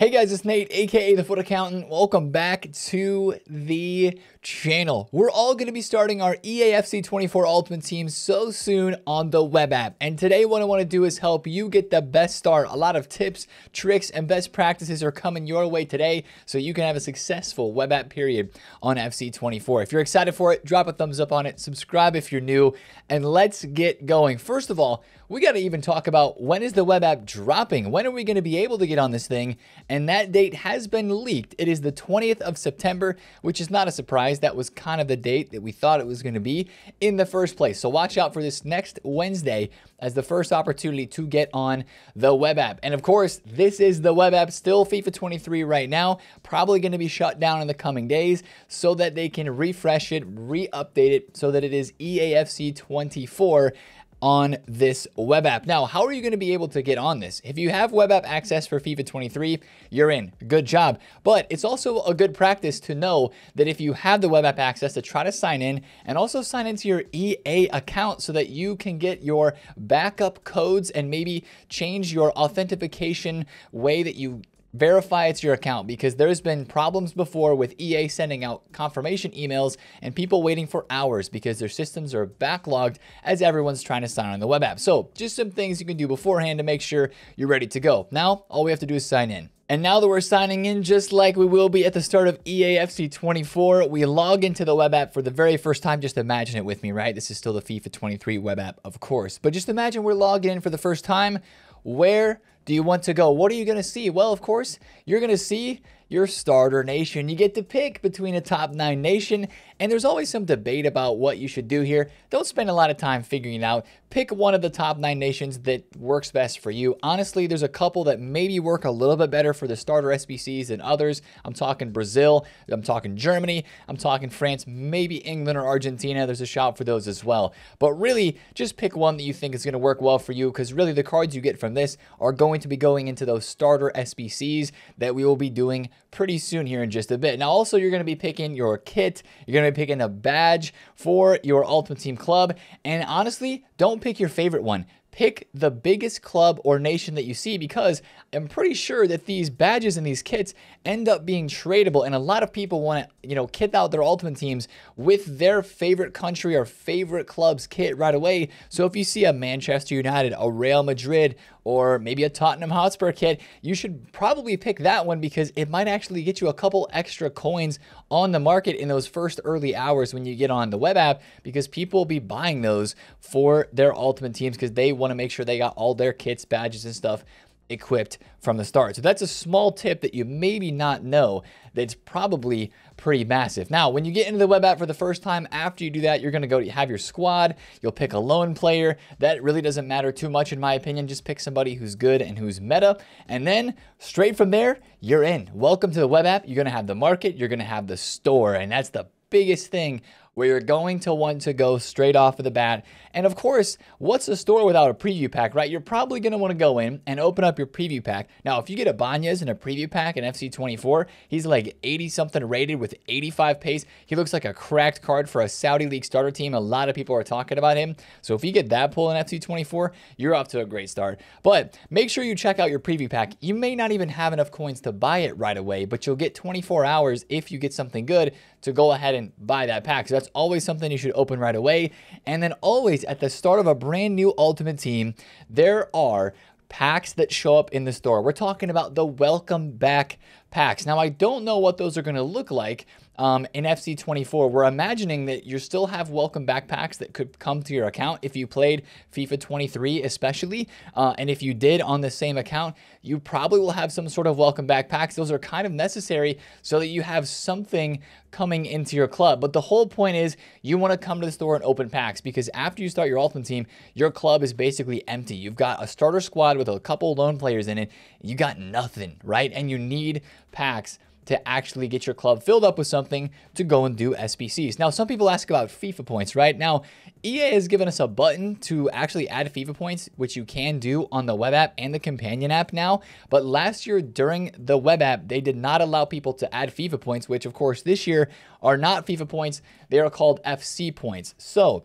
Hey guys, it's Nate, aka The FUT Accountant. Welcome back to the channel. We're all going to be starting our EAFC 24 Ultimate Team so soon on the web app. And today what I want to do is help you get the best start. A lot of tips, tricks, and best practices are coming your way today so you can have a successful web app period on FC24. If you're excited for it, drop a thumbs up on it, subscribe if you're new, and let's get going. First of all, we got to even talk about when is the web app dropping? When are we going to be able to get on this thing? And that date has been leaked. It is the 20th of September, which is not a surprise. That was kind of the date that we thought it was going to be in the first place. So watch out for this next Wednesday as the first opportunity to get on the web app. And of course, this is the web app, still FIFA 23 right now, probably going to be shut down in the coming days so that they can refresh it, re-update it so that it is EAFC 24 on this web app. Now, how are you going to be able to get on this? If you have web app access for FIFA 23, you're in. Good job. But it's also a good practice to know that if you have the web app access to try to sign in and also sign into your EA account so that you can get your backup codes and maybe change your authentication way that you verify it's your account because there's been problems before with EA sending out confirmation emails and people waiting for hours because their systems are backlogged as everyone's trying to sign on the web app. So just some things you can do beforehand to make sure you're ready to go. Now, all we have to do is sign in. And now that we're signing in, just like we will be at the start of EAFC 24, we log into the web app for the very first time. Just imagine it with me, right? This is still the FIFA 23 web app, of course. But just imagine we're logging in for the first time. Where do you want to go? What are you going to see? Well, of course, you're going to see your starter nation. You get to pick between a top nine nation, and there's always some debate about what you should do here. Don't spend a lot of time figuring it out. Pick one of the top nine nations that works best for you. Honestly, there's a couple that maybe work a little bit better for the starter SBCs than others. I'm talking Brazil, I'm talking Germany, I'm talking France, maybe England or Argentina. There's a shot for those as well. But really, just pick one that you think is going to work well for you because really the cards you get from this are going to be going into those starter SBCs that we will be doing pretty soon here in just a bit. Now, also, you're going to be picking your kit. You're going to be picking a badge for your Ultimate Team club. And honestly, don't pick your favorite one pick the biggest club or nation that you see because I'm pretty sure that these badges and these kits end up being tradable and a lot of people want to, you know, kit out their ultimate teams with their favorite country or favorite club's kit right away. So if you see a Manchester United, a Real Madrid, or maybe a Tottenham Hotspur kit, you should probably pick that one because it might actually get you a couple extra coins on the market in those first early hours when you get on the web app because people will be buying those for their ultimate teams because they want to make sure they got all their kits, badges, and stuff equipped from the start. So that's a small tip that you maybe not know that's probably pretty massive. Now, when you get into the web app for the first time, after you do that, you're going to go have your squad. You'll pick a lone player. That really doesn't matter too much in my opinion. Just pick somebody who's good and who's meta. And then straight from there, you're in. Welcome to the web app. You're going to have the market. You're going to have the store. And that's the biggest thing where you're going to want to go straight off of the bat. And of course, what's a store without a preview pack, right? You're probably going to want to go in and open up your preview pack. Now, if you get a Ibanez in a preview pack in FC24, he's like 80 something rated with 85 pace. He looks like a cracked card for a Saudi League starter team. A lot of people are talking about him. So if you get that pull in FC24, you're off to a great start. But make sure you check out your preview pack. You may not even have enough coins to buy it right away, but you'll get 24 hours if you get something good to go ahead and buy that pack. So that's always something you should open right away. And then always at the start of a brand new Ultimate Team, there are packs that show up in the store. We're talking about the welcome back packs. Now, I don't know what those are going to look like um, in FC24. We're imagining that you still have welcome backpacks that could come to your account if you played FIFA 23, especially. Uh, and if you did on the same account, you probably will have some sort of welcome backpacks. Those are kind of necessary so that you have something coming into your club. But the whole point is you want to come to the store and open packs because after you start your ultimate team, your club is basically empty. You've got a starter squad with a couple lone players in it. You got nothing, right? And you need packs to actually get your club filled up with something to go and do SBCs. Now, some people ask about FIFA points, right? Now, EA has given us a button to actually add FIFA points, which you can do on the web app and the companion app now. But last year during the web app, they did not allow people to add FIFA points, which of course this year are not FIFA points. They are called FC points. So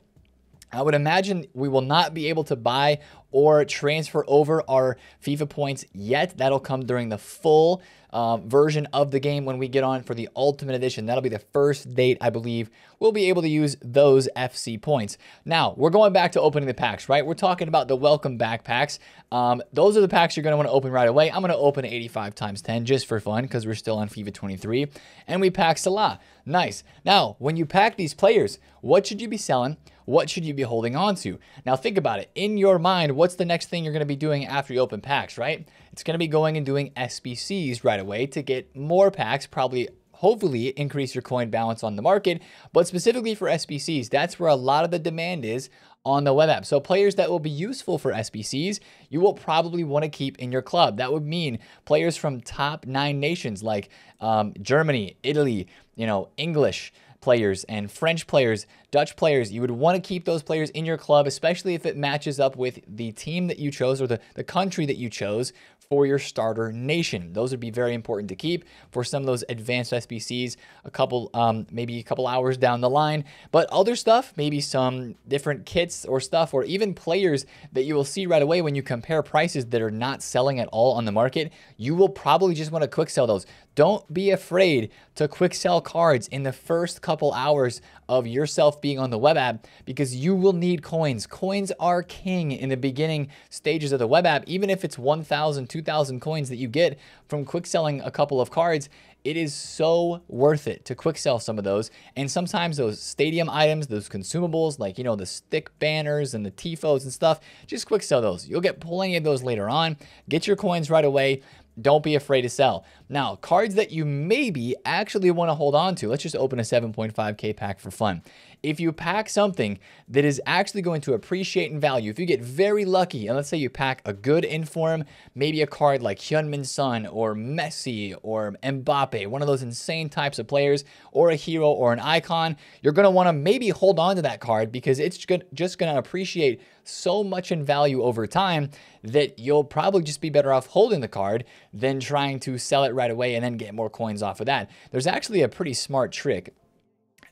I would imagine we will not be able to buy or transfer over our FIFA points yet. That'll come during the full um, version of the game when we get on for the Ultimate Edition. That'll be the first date, I believe, we'll be able to use those FC points. Now, we're going back to opening the packs, right? We're talking about the welcome back packs. Um, those are the packs you're going to want to open right away. I'm going to open 85 times 10 just for fun because we're still on FIFA 23. And we pack Salah. Nice. Now, when you pack these players, what should you be selling? What should you be holding on to? Now, think about it. In your mind, what's the next thing you're going to be doing after you open packs, right? It's going to be going and doing SBCs right away to get more packs, probably hopefully increase your coin balance on the market. But specifically for SBCs, that's where a lot of the demand is on the web app. So players that will be useful for SBCs, you will probably want to keep in your club. That would mean players from top nine nations like um, Germany, Italy, you know, English players and French players, Dutch players, you would want to keep those players in your club, especially if it matches up with the team that you chose or the, the country that you chose for your starter nation. Those would be very important to keep for some of those advanced SBCs, a couple, um, maybe a couple hours down the line. But other stuff, maybe some different kits or stuff, or even players that you will see right away when you compare prices that are not selling at all on the market, you will probably just want to quick sell those. Don't be afraid to quick sell cards in the first couple hours of yourself being on the web app because you will need coins. Coins are king in the beginning stages of the web app. Even if it's 1,000, 2,000 coins that you get from quick selling a couple of cards, it is so worth it to quick sell some of those. And sometimes those stadium items, those consumables, like, you know, the stick banners and the TIFOs and stuff, just quick sell those. You'll get plenty of those later on. Get your coins right away. Don't be afraid to sell. Now, cards that you maybe actually want to hold on to, let's just open a 7.5K pack for fun. If you pack something that is actually going to appreciate in value, if you get very lucky, and let's say you pack a good inform, maybe a card like Heung-min Son or Messi or Mbappe, one of those insane types of players, or a hero or an icon, you're going to want to maybe hold on to that card because it's just going to appreciate so much in value over time that you'll probably just be better off holding the card than trying to sell it right away and then get more coins off of that. There's actually a pretty smart trick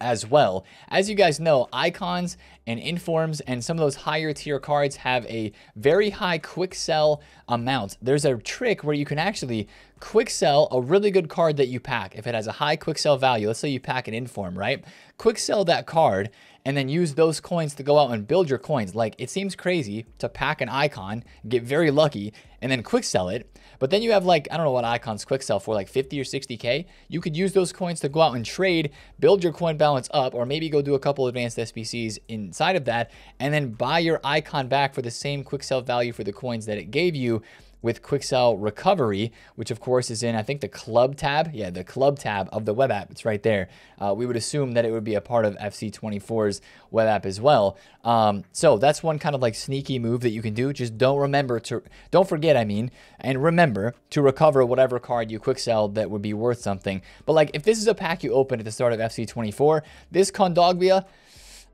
as well. As you guys know, icons and informs and some of those higher tier cards have a very high quick sell amount. There's a trick where you can actually quick sell a really good card that you pack. If it has a high quick sell value, let's say you pack an inform, right? Quick sell that card and then use those coins to go out and build your coins. Like it seems crazy to pack an icon, get very lucky, and then quick sell it. But then you have like, I don't know what icons quick sell for, like 50 or 60K. You could use those coins to go out and trade, build your coin balance up, or maybe go do a couple advanced SBCs inside of that, and then buy your icon back for the same quick sell value for the coins that it gave you with Quicksell Recovery, which of course is in, I think, the club tab. Yeah, the club tab of the web app. It's right there. Uh, we would assume that it would be a part of FC24's web app as well. Um, so that's one kind of like sneaky move that you can do. Just don't remember to, don't forget, I mean, and remember to recover whatever card you quick sell that would be worth something. But like if this is a pack you open at the start of FC24, this Kondogbia,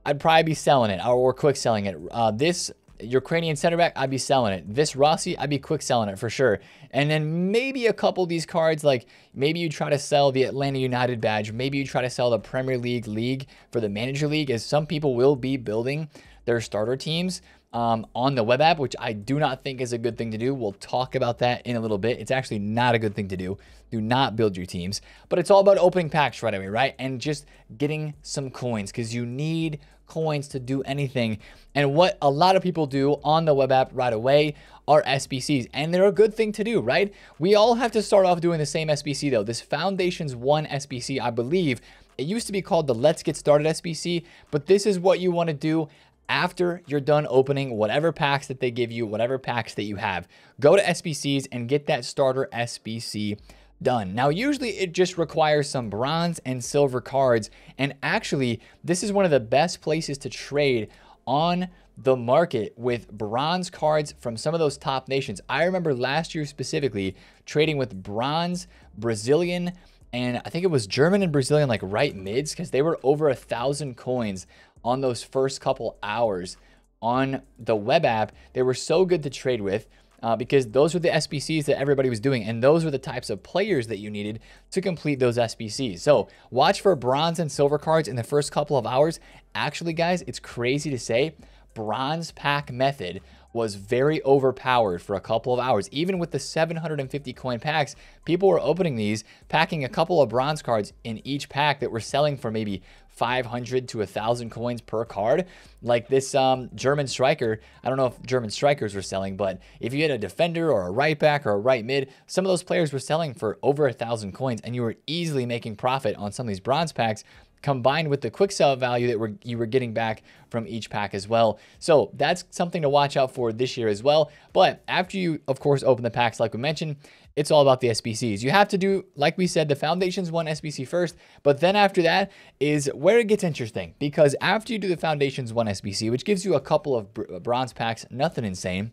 I'd probably be selling it or, or quick selling it. Uh, this Ukrainian center back, I'd be selling it. This Rossi, I'd be quick selling it for sure. And then maybe a couple of these cards, like maybe you try to sell the Atlanta United badge. Maybe you try to sell the Premier League league for the manager league, as some people will be building their starter teams um, on the web app, which I do not think is a good thing to do. We'll talk about that in a little bit. It's actually not a good thing to do. Do not build your teams, but it's all about opening packs right away, right? And just getting some coins because you need coins to do anything. And what a lot of people do on the web app right away are SBCs, and they're a good thing to do, right? We all have to start off doing the same SBC though. This Foundations 1 SBC, I believe, it used to be called the Let's Get Started SBC, but this is what you want to do after you're done opening whatever packs that they give you, whatever packs that you have. Go to SBCs and get that starter SBC done. Now, usually it just requires some bronze and silver cards. And actually, this is one of the best places to trade on the market with bronze cards from some of those top nations. I remember last year specifically trading with bronze, Brazilian, and I think it was German and Brazilian like right mids because they were over a thousand coins on those first couple hours on the web app. They were so good to trade with uh, because those were the SBCs that everybody was doing, and those were the types of players that you needed to complete those SBCs. So watch for bronze and silver cards in the first couple of hours. Actually, guys, it's crazy to say, bronze pack method was very overpowered for a couple of hours. Even with the 750 coin packs, people were opening these, packing a couple of bronze cards in each pack that were selling for maybe 500 to 1,000 coins per card. Like this um, German striker, I don't know if German strikers were selling, but if you had a defender or a right back or a right mid, some of those players were selling for over a 1,000 coins and you were easily making profit on some of these bronze packs combined with the quick sell value that we're, you were getting back from each pack as well. So that's something to watch out for this year as well. But after you, of course, open the packs, like we mentioned, it's all about the SBCs. You have to do, like we said, the Foundations 1 SBC first, but then after that is where it gets interesting because after you do the Foundations 1 SBC, which gives you a couple of uh, bronze packs, nothing insane,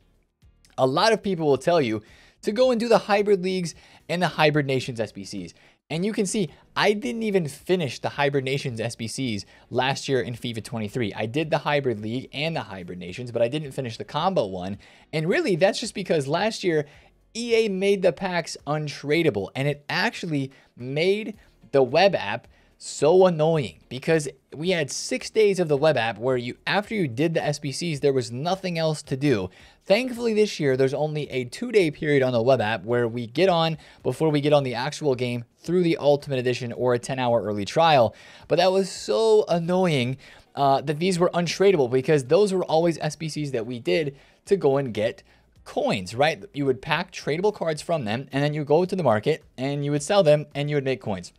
a lot of people will tell you to go and do the hybrid leagues and the hybrid nations SBCs. And you can see I didn't even finish the Hybrid Nations SBCs last year in FIFA 23. I did the Hybrid League and the Hybrid Nations, but I didn't finish the combo one. And really, that's just because last year EA made the packs untradeable and it actually made the web app so annoying because we had six days of the web app where you after you did the SBCs, there was nothing else to do. Thankfully, this year there's only a two-day period on the web app where we get on before we get on the actual game through the Ultimate Edition or a 10-hour early trial. But that was so annoying uh, that these were untradeable because those were always SBCs that we did to go and get coins, right? You would pack tradable cards from them and then you go to the market and you would sell them and you would make coins.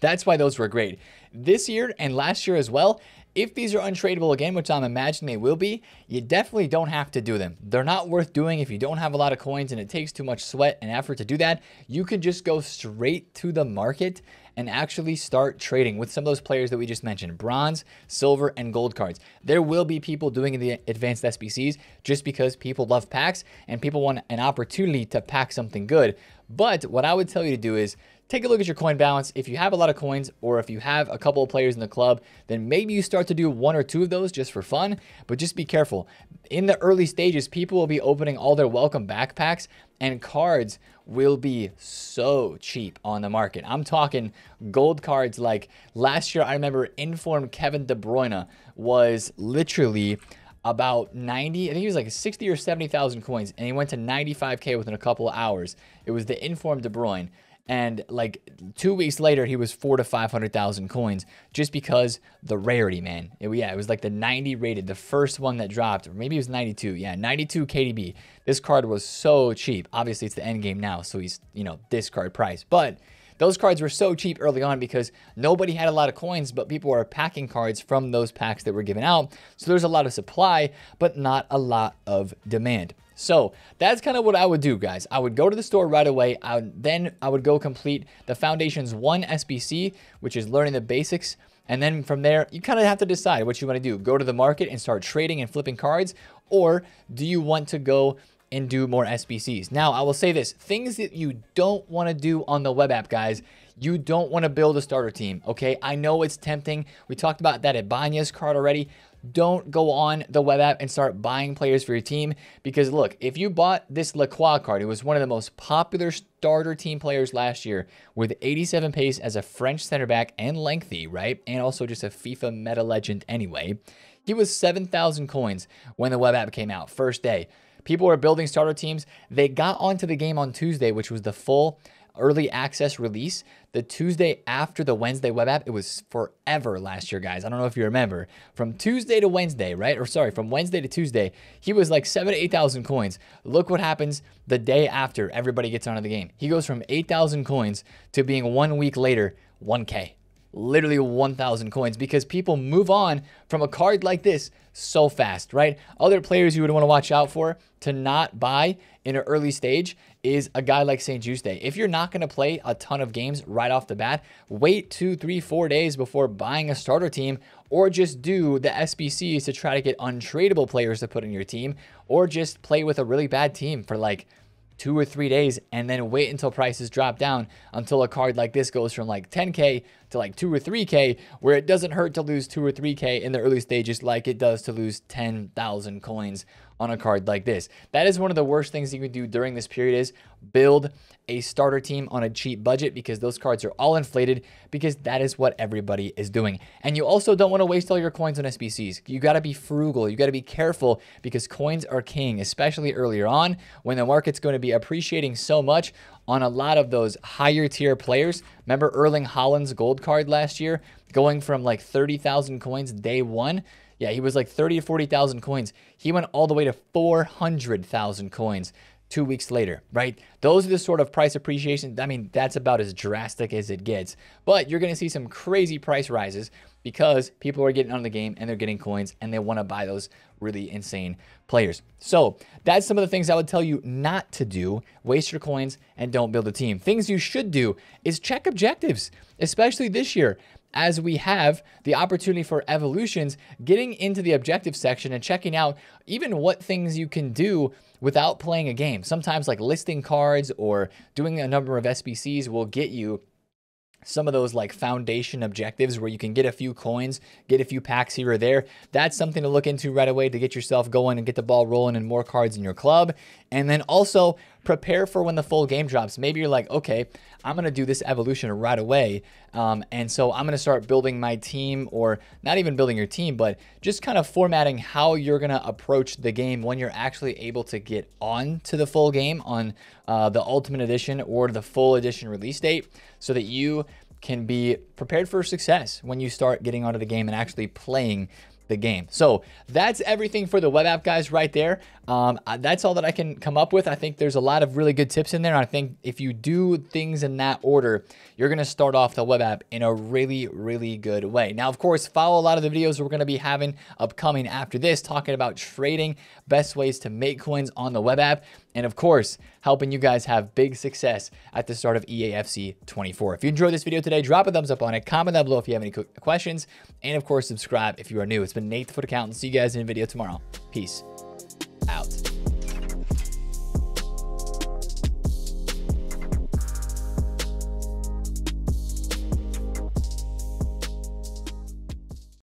That's why those were great. This year and last year as well, if these are untradeable again, which I'm imagining they will be, you definitely don't have to do them. They're not worth doing if you don't have a lot of coins and it takes too much sweat and effort to do that. You can just go straight to the market and actually start trading with some of those players that we just mentioned bronze, silver, and gold cards. There will be people doing the advanced SBCs just because people love packs and people want an opportunity to pack something good. But what I would tell you to do is take a look at your coin balance. If you have a lot of coins or if you have a couple of players in the club, then maybe you start to do one or two of those just for fun, but just be careful. In the early stages, people will be opening all their welcome backpacks and cards will be so cheap on the market. I'm talking gold cards like last year I remember informed Kevin De Bruyne was literally about 90, I think he was like 60 or 70,000 coins, and he went to 95K within a couple of hours. It was the informed De Bruyne and like two weeks later he was four to 500,000 coins just because the rarity, man. It, yeah, it was like the 90 rated, the first one that dropped, maybe it was 92. Yeah, 92 KDB. This card was so cheap. Obviously, it's the end game now, so he's, you know, this card price. But those cards were so cheap early on because nobody had a lot of coins, but people were packing cards from those packs that were given out. So there's a lot of supply, but not a lot of demand. So that's kind of what I would do, guys. I would go to the store right away. I would, then I would go complete the Foundations 1 SBC, which is learning the basics. And then from there, you kind of have to decide what you want to do. Go to the market and start trading and flipping cards, or do you want to go and do more SBCs? Now, I will say this, things that you don't want to do on the web app, guys, you don't want to build a starter team, okay? I know it's tempting. We talked about that Ibanez card already don't go on the web app and start buying players for your team because look, if you bought this Lacroix card, it was one of the most popular starter team players last year with 87 pace as a French center back and lengthy, right? And also just a FIFA meta legend anyway. He was 7,000 coins when the web app came out, first day. People were building starter teams. They got onto the game on Tuesday, which was the full early access release the Tuesday after the Wednesday web app. It was forever last year, guys. I don't know if you remember. From Tuesday to Wednesday, right? Or sorry, from Wednesday to Tuesday, he was like seven to 8,000 coins. Look what happens the day after everybody gets onto the game. He goes from 8,000 coins to being one week later, 1K literally 1,000 coins because people move on from a card like this so fast, right? Other players you would want to watch out for to not buy in an early stage is a guy like St. Juste. If you're not going to play a ton of games right off the bat, wait two, three, four days before buying a starter team, or just do the SBCs to try to get untradeable players to put in your team, or just play with a really bad team for like two or three days and then wait until prices drop down until a card like this goes from like 10k to like 2 or 3k where it doesn't hurt to lose 2 or 3k in the early stages like it does to lose 10,000 coins on a card like this. That is one of the worst things you can do during this period is build a starter team on a cheap budget because those cards are all inflated because that is what everybody is doing. And you also don't want to waste all your coins on SBCs. You got to be frugal. You got to be careful because coins are king, especially earlier on when the market's going to be appreciating so much on a lot of those higher tier players. Remember Erling Haaland's gold card last year going from like 30,000 coins day one? Yeah, he was like 30 to 40,000 coins. He went all the way to 400,000 coins two weeks later, right? Those are the sort of price appreciation. I mean, that's about as drastic as it gets. But you're going to see some crazy price rises because people are getting on the game and they're getting coins and they want to buy those really insane players. So that's some of the things I would tell you not to do. Waste your coins and don't build a team. Things you should do is check objectives, especially this year as we have the opportunity for evolutions, getting into the objective section and checking out even what things you can do without playing a game. Sometimes like listing cards or doing a number of SBCs will get you some of those like foundation objectives where you can get a few coins, get a few packs here or there. That's something to look into right away to get yourself going and get the ball rolling and more cards in your club. And then also prepare for when the full game drops. Maybe you're like, okay, I'm going to do this evolution right away. Um, and so I'm going to start building my team, or not even building your team, but just kind of formatting how you're going to approach the game when you're actually able to get on to the full game on uh, the Ultimate Edition or the full edition release date so that you can be prepared for success when you start getting onto the game and actually playing the game. So that's everything for the web app guys right there. Um, that's all that I can come up with. I think there's a lot of really good tips in there. I think if you do things in that order, you're going to start off the web app in a really, really good way. Now, of course, follow a lot of the videos we're going to be having upcoming after this, talking about trading, best ways to make coins on the web app, and of course, helping you guys have big success at the start of EAFC 24. If you enjoyed this video today, drop a thumbs up on it, comment down below if you have any questions, and of course, subscribe if you are new. It's been Nate the FUT Accountant. See you guys in a video tomorrow. Peace out.